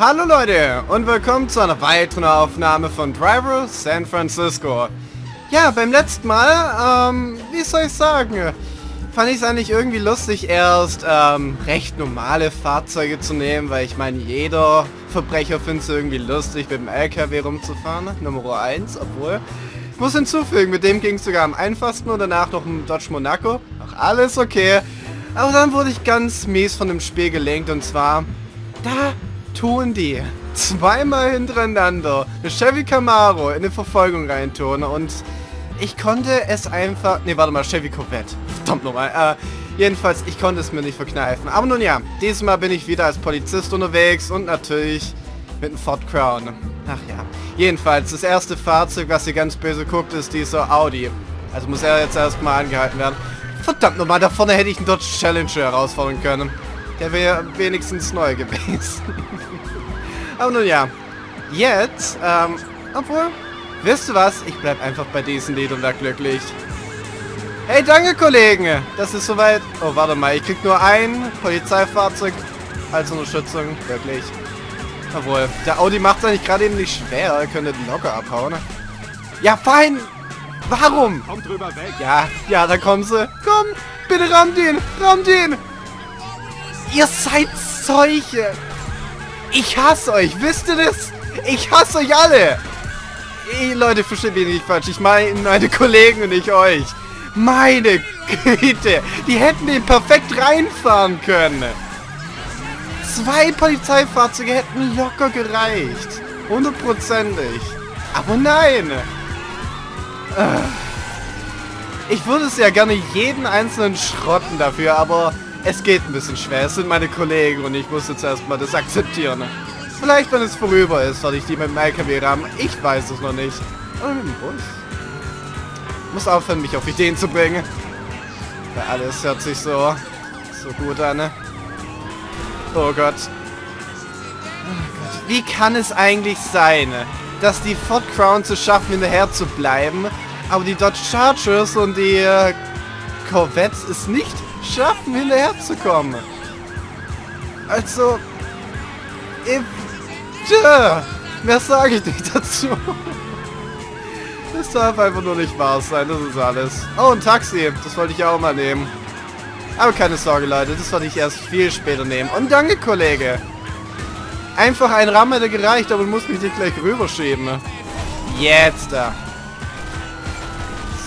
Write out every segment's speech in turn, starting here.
Hallo Leute und willkommen zu einer weiteren Aufnahme von Driver San Francisco. Ja, beim letzten Mal, ähm, wie soll ich sagen, fand ich es eigentlich irgendwie lustig, erst ähm, recht normale Fahrzeuge zu nehmen, weil ich meine, jeder Verbrecher findet es irgendwie lustig, mit dem LKW rumzufahren, Nummer 1, obwohl, ich muss hinzufügen, mit dem ging es sogar am einfachsten und danach noch ein Dodge Monaco, auch alles okay, aber dann wurde ich ganz mies von dem Spiel gelenkt und zwar, da tun die zweimal hintereinander eine Chevy Camaro in die Verfolgung reintun und ich konnte es einfach... Ne, warte mal, Chevy Corvette. Verdammt nochmal. Äh, jedenfalls, ich konnte es mir nicht verkneifen. Aber nun ja, diesmal bin ich wieder als Polizist unterwegs und natürlich mit einem Ford Crown. Ach ja. Jedenfalls, das erste Fahrzeug, was hier ganz böse guckt, ist dieser Audi. Also muss er jetzt erstmal angehalten werden. Verdammt nochmal, da vorne hätte ich einen Dodge Challenger herausfordern können. Der wäre wenigstens neu gewesen. Aber nun ja. Jetzt, ähm, obwohl, wisst du was? Ich bleib einfach bei diesen Lied und da glücklich. Hey, danke, Kollegen. Das ist soweit. Oh, warte mal. Ich krieg nur ein Polizeifahrzeug als Unterstützung. Wirklich. Obwohl, der Audi macht es eigentlich gerade eben nicht schwer. Er könnte locker abhauen. Ja, fein. Warum? Komm drüber weg. Ja, ja, da kommen sie. Komm, bitte rammt ihn. Rammt ihn. Ihr seid solche. Ich hasse euch. Wisst ihr das? Ich hasse euch alle. Ey, Leute, versteht mich nicht falsch. Ich meine meine Kollegen und nicht euch. Meine Güte. Die hätten den perfekt reinfahren können. Zwei Polizeifahrzeuge hätten locker gereicht. Hundertprozentig. Aber nein. Ich würde es ja gerne jeden einzelnen schrotten dafür, aber es geht ein bisschen schwer. Es sind meine Kollegen und ich muss jetzt erstmal das akzeptieren. Vielleicht, wenn es vorüber ist, soll ich die mit dem LKW rammen. Ich weiß es noch nicht. Oder mit dem Bus. Muss aufhören, mich auf Ideen zu bringen. Weil alles hört sich so, so gut an. Ne? Oh Gott. Oh Gott. Wie kann es eigentlich sein, dass die Ford Crown zu schaffen, hinterher zu bleiben, aber die Dodge Chargers und die äh, Corvettes es nicht schaffen, hinterher zu kommen? Also, ich, tja, mehr sage ich nicht dazu. Das darf einfach nur nicht wahr sein, das ist alles. Oh, ein Taxi, das wollte ich auch mal nehmen. Aber keine Sorge, Leute, das werde ich erst viel später nehmen. Und danke, Kollege. Einfach ein Ramm hätte gereicht, aber du musst mich nicht gleich rüberschieben. Jetzt da.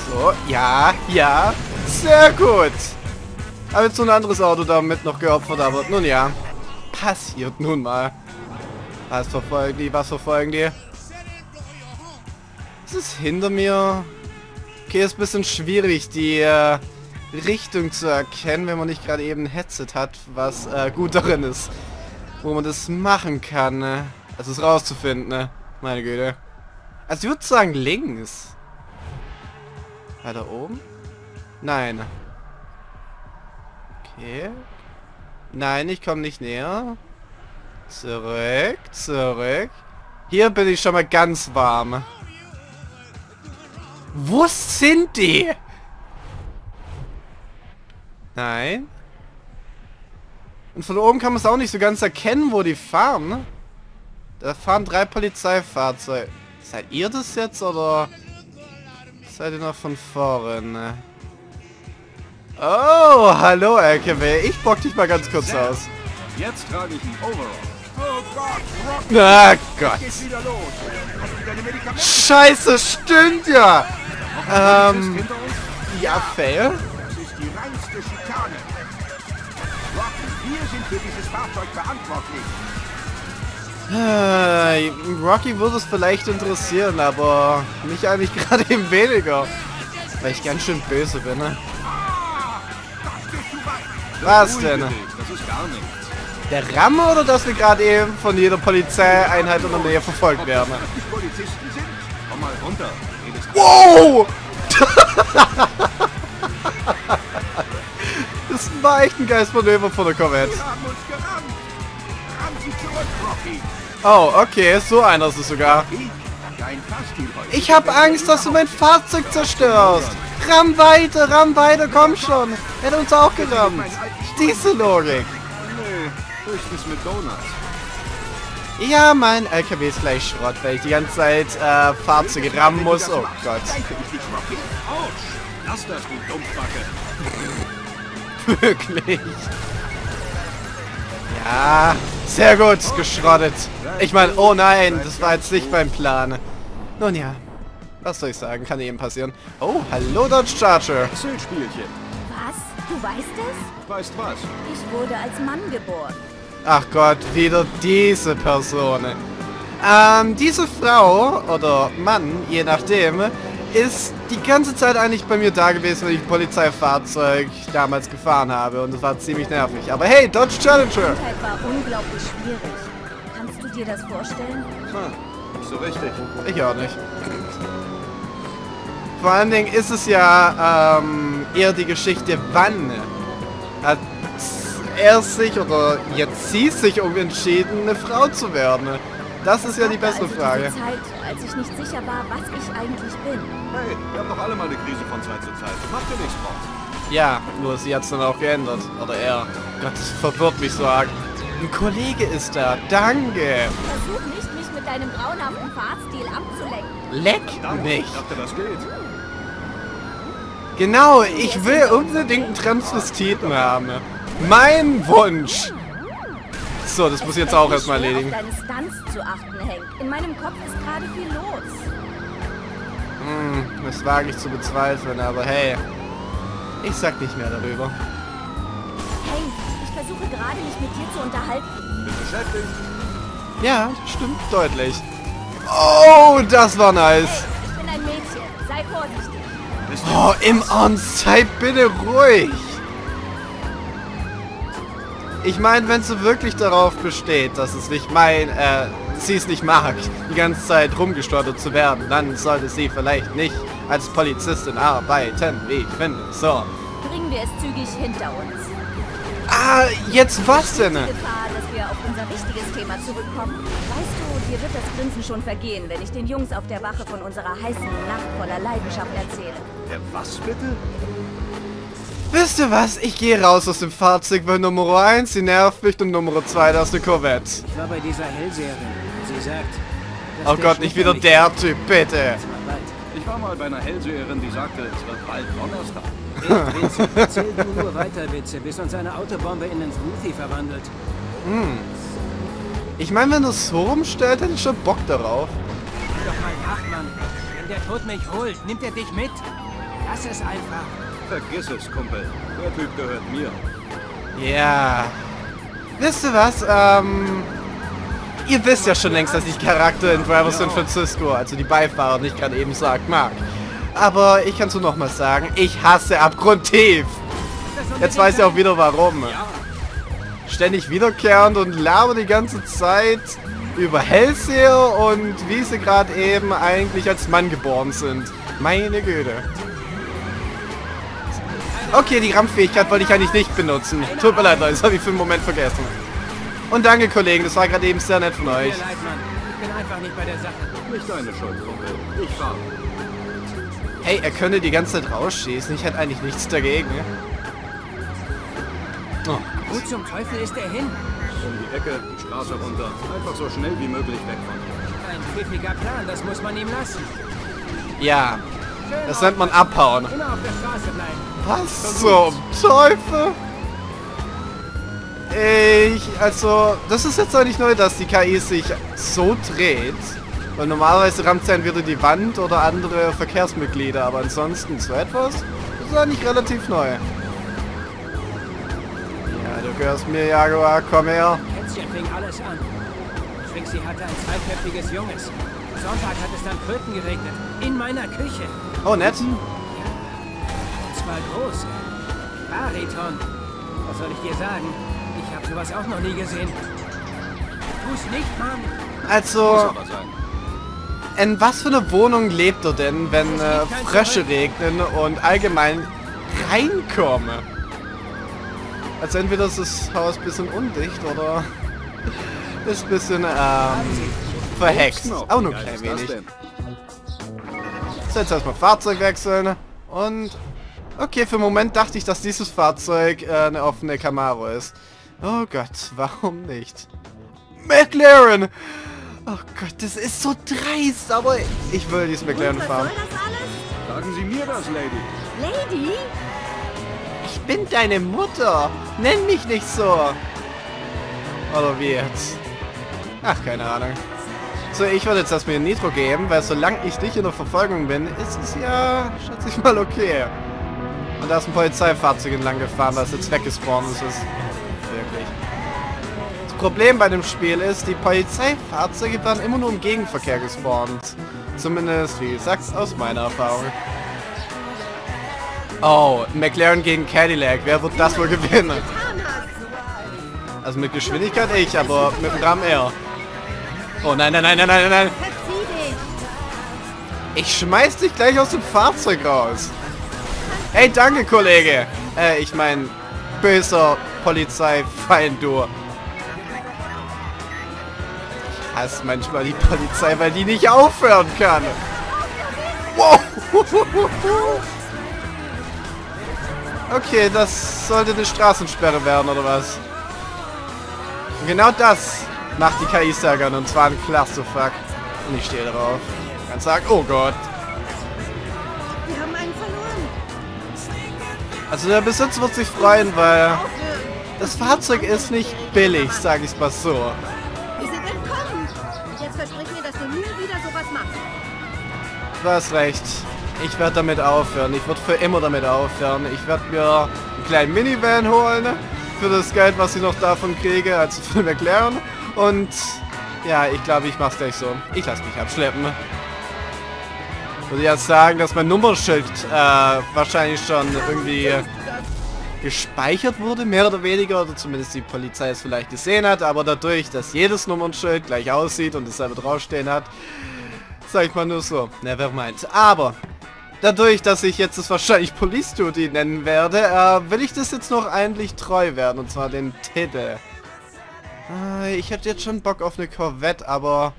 So, ja, ja. Sehr gut. Habe jetzt so ein anderes Auto damit noch geopfert, aber nun ja. Passiert nun mal. Was verfolgen die? Was verfolgen die? Es ist hinter mir. Okay, ist ein bisschen schwierig, die äh, Richtung zu erkennen, wenn man nicht gerade eben ein Headset hat, was äh, gut darin ist. Wo man das machen kann. Ne? Also es rauszufinden, ne? Meine Güte. Also ich würde sagen links. Weiter oben? Nein. Okay. Nein, ich komme nicht näher. Zurück, zurück. Hier bin ich schon mal ganz warm. Wo sind die? Nein. Und von oben kann man es auch nicht so ganz erkennen, wo die fahren. Da fahren drei Polizeifahrzeuge. Seid ihr das jetzt oder seid ihr noch von vorne? Oh, hallo LKW. Ich bock dich mal ganz kurz Sehr. aus. Jetzt trage ich ein Overall. Oh Gott. Na? Scheiße, stimmt ja. Ähm, ja, fail. Das ist die reinste Schikane. Rocky, wir sind für dieses Fahrzeug verantwortlich. Äh, Rocky würde es vielleicht interessieren, aber mich eigentlich gerade eben weniger. Weil ich ganz schön böse bin, ne? Was denn? Das ist gar nichts. Der Ramme oder dass wir gerade eben von jeder Polizeieinheit in der Nähe verfolgt werden? Komm mal runter. Wow! das war echt ein Geistmanöver von der Corvette. Oh, okay, so einer ist es sogar. Ich habe Angst, dass du mein Fahrzeug zerstörst. Ramm weiter, ramm weiter, komm schon. Hat uns auch gerammt. Diese Logik. Nee, höchstens mit Donuts. Ja, mein LKW ist gleich Schrott, weil ich die ganze Zeit äh, Fahrzeuge rammen muss. Oh Gott. Lass das, du Dumpfbacke! Wirklich. Ja, sehr gut, geschrottet. Ich meine, oh nein, das war jetzt nicht mein Plan. Nun ja, was soll ich sagen, kann eben passieren. Oh, hallo Dodge Charger. Zählspielchen. Was? Du weißt es? Weißt was? Ich wurde als Mann geboren. Ach Gott, wieder diese Person. Ähm, diese Frau oder Mann, je nachdem, ist die ganze Zeit eigentlich bei mir da gewesen, wenn ich ein Polizeifahrzeug damals gefahren habe und das war ziemlich nervig. Aber hey, Dodge Challenger! Kindheit war unglaublich schwierig. Kannst du dir das vorstellen? Ha, nicht so richtig. Ich auch nicht. Vor allen Dingen ist es ja ähm, eher die Geschichte, wann hat er sich oder jetzt sie sich umentschieden, eine Frau zu werden. Das ist ja die bessere also Frage. Zeit, als ich nicht sicher war, was ich eigentlich bin. Hey, wir haben doch alle mal eine Krise von Zeit zu Zeit. Macht ihr nichts draus. Ja, nur sie hat es dann auch geändert. Oder er. Gott, das verwirrt mich so arg. Ein Kollege ist da. Danke. Versuch nicht, mich mit deinem grauenhaften Fahrstil abzulenken. Leck mich. ich dachte, das geht. Genau, ich will unbedingt einen Transvestiten haben. Mein Wunsch. So, das muss ich jetzt auch erstmal erledigen. Auf deine Stunts zu achten, Hank. In meinem Kopf ist gerade viel los. Hm, das wage ich zu bezweifeln, aber hey. Ich sag nicht mehr darüber. Hank, ich versuche gerade, mich mit dir zu unterhalten. Bin beschäftigt. Ja, stimmt deutlich. Oh, das war nice. Ich bin ein Mädchen. Sei vorsichtig. Oh, im Ernst, sei bitte ruhig. Ich meine, wenn sie wirklich darauf besteht, dass es nicht mein, äh, sie es nicht mag, die ganze Zeit rumgestottert zu werden, dann sollte sie vielleicht nicht als Polizistin arbeiten, wie ich finde. So. Bringen wir es zügig hinter uns. Ah, jetzt was denn? Gefahr, wir auf unser wichtiges Thema zurückkommen. Weißt du, dir wird das Grinsen schon vergehen, wenn ich den Jungs auf der Wache von unserer heißen Nacht voller Leidenschaft erzähle. der was bitte? Wisst ihr was? Ich gehe raus aus dem Fahrzeug, weil Nummer 1, sie nervt mich und Nummer 2, das ist eine Corvette. Ich war bei dieser Hellseherin. Sie sagt... Oh Gott, nicht wieder der Typ, bitte. Ich war mal bei einer Hellseherin, die sagte, es wird bald Donnerstag. Echt, erzähl du nur weiter Witze, bis uns eine Autobombe in einen Smoothie verwandelt. Ich meine, wenn es so rumstellt, hätte ich schon Bock darauf. Geh doch mal nach, Mann. Wenn der Tod mich holt, nimmt er dich mit. Lass es einfach. Vergiss es, Kumpel. Der Typ gehört mir. Ja. Wisst ihr was? Ähm. Ihr wisst ja schon längst, dass ich Charakter in Driver San Francisco, also die Beifahrer, nicht gerade eben sagt, mag. Aber ich kann es nur noch mal sagen, ich hasse abgrundtief. Jetzt weiß ich auch wieder warum. Ständig wiederkehrend und laber die ganze Zeit über Hellseher und wie sie gerade eben eigentlich als Mann geboren sind. Meine Güte. Okay, die Rampffähigkeit wollte ich eigentlich nicht benutzen. Tut mir leid, Leute, das habe ich für einen Moment vergessen. Und danke, Kollegen, das war gerade eben sehr nett von Tut euch. mir leid, Mann. Ich bin einfach nicht bei der Sache. Nicht deine Schuld, Kumpel. Ich fahr. Hey, er könnte die ganze Zeit rausschießen. Ich hätte eigentlich nichts dagegen. ne? Oh. Wo zum Teufel ist er hin? Um die Ecke, die Straße runter. Einfach so schnell wie möglich weg von hier. Ein pfiffiger Plan, das muss man ihm lassen. Ja, Schön das nennt man abhauen. Immer auf der Straße bleiben. Was zum Teufel? Ich, also, das ist jetzt eigentlich neu, dass die KI sich so dreht. Weil normalerweise rammt sie entweder die Wand oder andere Verkehrsmitglieder, aber ansonsten so etwas, das ist eigentlich relativ neu. Ja, gehörst mir, Jaguar, komm her. Kätzchen fing alles an. Trixie hatte ein zweiköpfiges Junges. Sonntag hat es dann Kröten geregnet. In meiner Küche. Oh, nett. Und zwar groß. Bariton. Was soll ich dir sagen? Ich habe sowas auch noch nie gesehen. Tu's nicht, Mann. Also, in was für einer Wohnung lebt er denn, wenn äh, Frösche regnen und allgemein reinkommen? Also entweder ist das Haus ein bisschen undicht oder ist ein bisschen ähm, verhext. Auch nur ein klein wenig. So, jetzt erstmal Fahrzeug wechseln und... Okay, für einen Moment dachte ich, dass dieses Fahrzeug äh, eine offene Camaro ist. Oh Gott, warum nicht? McLaren! Oh Gott, das ist so dreist, aber ich will dieses McLaren fahren. Sagen Sie mir das, Lady. Lady? Bin deine Mutter. Nenn mich nicht so. Oder wie jetzt? Ach, keine Ahnung. So, ich würde jetzt erstmal Nitro geben, weil solange ich nicht in der Verfolgung bin, ist es ja, schätze ich mal, okay. Und da ist ein Polizeifahrzeug entlang gefahren, was jetzt weggespawnt ist. ist wirklich. Das Problem bei dem Spiel ist, die Polizeifahrzeuge werden immer nur im Gegenverkehr gespawnt. Zumindest, wie gesagt, aus meiner Erfahrung. Oh, McLaren gegen Cadillac. Wer wird das wohl gewinnen? Also mit Geschwindigkeit ich, aber mit dem Rahmen er. Oh nein, nein, nein, nein, nein, nein. Ich schmeiß dich gleich aus dem Fahrzeug raus. Hey, danke, Kollege. Äh, ich mein, böser Polizeifeind, du. Ich hasse manchmal die Polizei, weil die nicht aufhören kann. Wow. Okay, das sollte eine Straßensperre werden, oder was? Und genau das macht die KI Sagan, und zwar ein Clusterfuck. Und ich stehe drauf. Ganz sagen, oh Gott. Wir haben einen verloren. Also der Besitzer wird sich freuen, weil das Fahrzeug ist nicht billig, sage ich mal so. Wir sind entkommen. Und jetzt versprich mir, dass du nie wieder sowas machst. Du hast recht. Ich werde damit aufhören. Ich werde für immer damit aufhören. Ich werde mir einen kleinen Minivan holen für das Geld, was ich noch davon kriege, also den McLaren. Und ja, ich glaube, ich mache es gleich so. Ich lasse mich abschleppen. Würde jetzt sagen, dass mein Nummernschild äh, wahrscheinlich schon irgendwie gespeichert wurde, mehr oder weniger, oder zumindest die Polizei es vielleicht gesehen hat, aber dadurch, dass jedes Nummernschild gleich aussieht und dasselbe draufstehen hat, sag ich mal nur so, never mind. Aber dadurch, dass ich jetzt es wahrscheinlich Police Duty nennen werde, äh, will ich das jetzt noch eigentlich treu werden, und zwar den Titel. Äh, ich hätte jetzt schon Bock auf eine Corvette, aber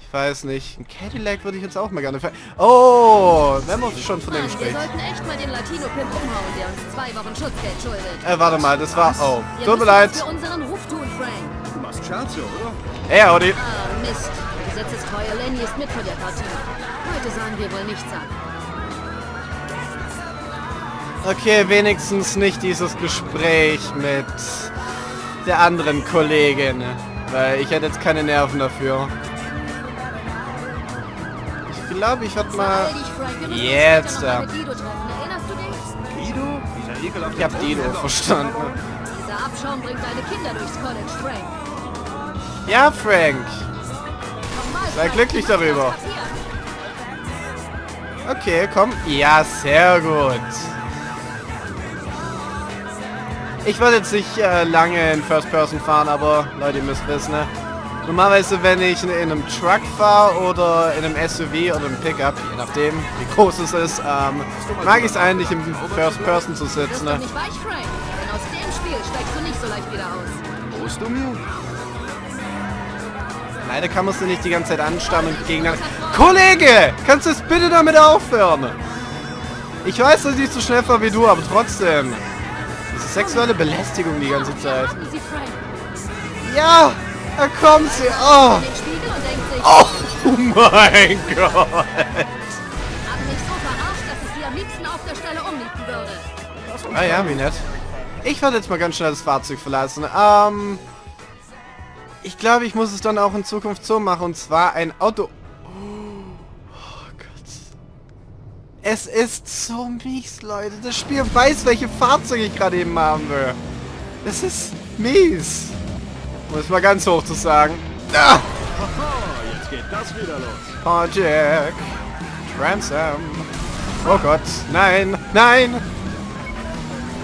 ich weiß nicht. Ein Cadillac würde ich jetzt auch mal gerne. Oh, wenn man schon von dem wir spricht. sollten echt mal den Latino-Pimp umhauen, der uns zwei Wochen Schutzgeld schuldet. Äh, warte mal, das war... Oh, Wir tut mir leid. für unseren Ruf tun, Frank. Du machst Scherze, oder? Hey, Audi. Ah, Mist. Gesetzestreue Lenny ist mit von der Partie. Heute sagen wir wohl nichts an. Okay, wenigstens nicht dieses Gespräch mit der anderen Kollegin. Weil ich hätte jetzt keine Nerven dafür. Ich glaube, ich werde mal... Jetzt, ja. Guido Ich hab Dido verstanden. Dieser Abschaum bringt deine Kinder durchs College, Frank. Ja, Frank. Sei glücklich darüber. Okay, komm. Ja, sehr gut. Ich werde jetzt nicht äh, lange in First Person fahren, aber Leute, ihr müsst wissen, ne? Normalerweise, wenn ich in, in einem Truck fahre oder in einem SUV oder einem Pickup, je nachdem, wie groß es ist, ähm, mag ich es eigentlich im First Person zu sitzen. Ne? nicht weich, Frank. Denn aus dem Spiel steigst du nicht so leicht wieder aus. Drohst du mir? Leider kann man sie nicht die ganze Zeit anstarren und gegeneinander... Kollege! Kannst du es bitte damit aufhören? Ich weiß, dass ich nicht so schnell fahre wie du, aber trotzdem. Sexuelle Belästigung die ganze Zeit. Ja! Da kommt sie! Oh! Sich, Oh mein Gott! Ah ja, wie nett. Ich werde jetzt mal ganz schnell das Fahrzeug verlassen. Ähm... Ich glaube, ich muss es dann auch in Zukunft so machen, und zwar ein Auto... Es ist so mies, Leute. Das Spiel weiß, welche Fahrzeuge ich gerade eben haben will. Das ist mies. Um es mal ganz hoch zu sagen. Ah! Jetzt geht das wieder los. Project Ransom. Oh Gott, nein, nein.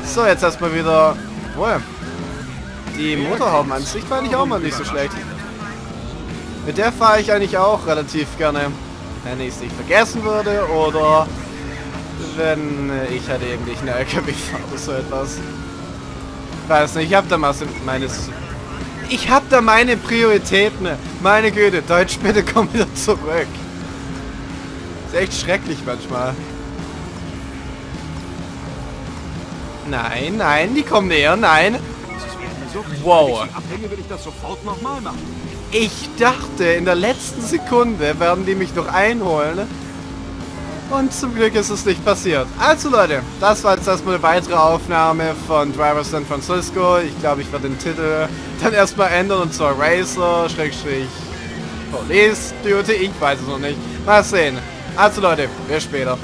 So, jetzt erstmal wieder. Wohl. Die Motorhaubenansicht war eigentlich auch mal nicht so schlecht. Mit der fahre ich eigentlich auch relativ gerne. Wenn ich es nicht vergessen würde oder wenn ich halt irgendwie eine LKW oder so etwas. Weiß nicht, ich hab da mal meines. Ich hab da meine Prioritäten. Meine Güte, Deutsch, bitte komm wieder zurück. Ist echt schrecklich manchmal. Nein, nein, die kommen näher, nein. Wow. Ich dachte, in der letzten Sekunde werden die mich noch einholen. Und zum Glück ist es nicht passiert. Also Leute, das war jetzt erstmal eine weitere Aufnahme von Driver San Francisco. Ich glaube, ich werde den Titel dann erstmal ändern und zwar Racer, Schrägstrich, Police Duty, ich weiß es noch nicht. Mal sehen. Also Leute, bis später.